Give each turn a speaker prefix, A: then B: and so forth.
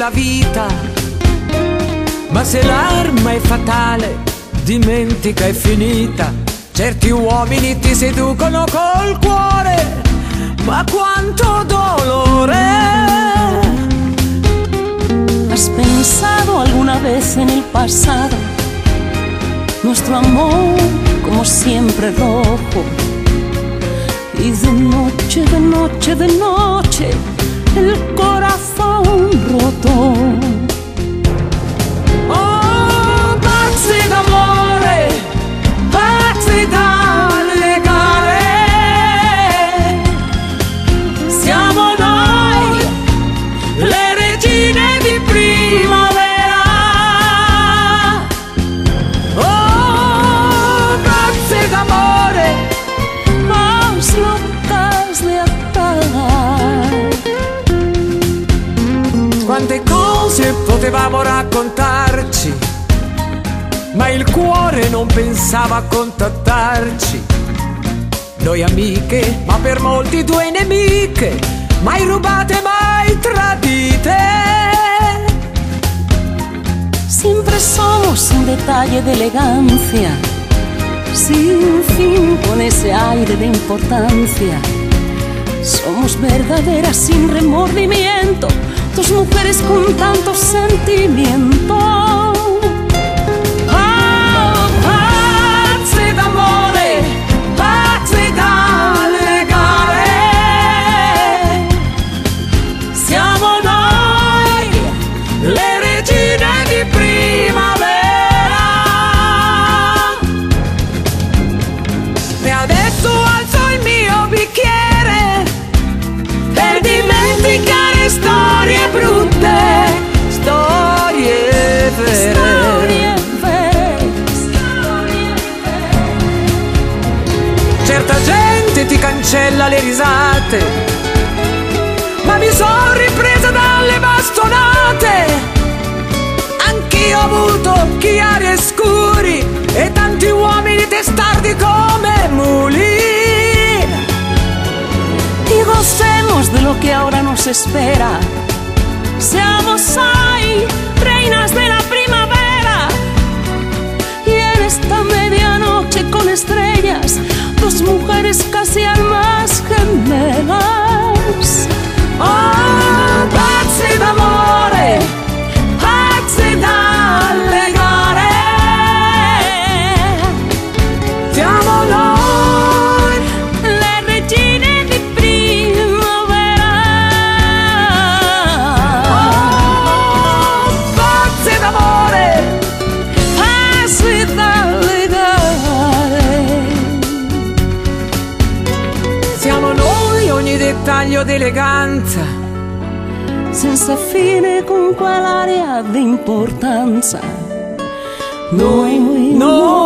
A: della vita. Ma se l'arma è fatale, dimentica è finita. Certi uomini ti seducono col cuore, ma quanto dolore.
B: ¿Has pensado alguna vez en el pasado? Nuestro amor como siempre rojo. Y de noche, de noche, de noche, el corazón roto.
A: Quante cose potevamo raccontarci, ma il cuore non pensava a contattarci. Noi amiche, ma per molti tue nemiche, mai rubate, mai tradite.
B: Siempre somos un detalle de elegancia, sin fin con ese aire de importancia. Somos verdaderas sin remordimiento, dos mujeres con tanto sentimiento.
A: Oh, pazzi. Siamo noi, le regine di primavera. E adesso alzo il mio bicchiere per dimenticare storie brutte, storie vere.
B: Storie vere, storie
A: Certa gente ti cancella le risate, ma mi sono ripresa dalle bastonate. Anch'io ho avuto chiari e scuri e tanti uomini testardi come muli.
B: gocemos de lo que ahora nos espera. Seamos hoy reinas de la primavera. Y en esta medianoche con estrellas, dos mujeres
A: dettaglio d'eleganza.
B: senza fine con quell'area di importanza. Noi, noi,
A: Noi,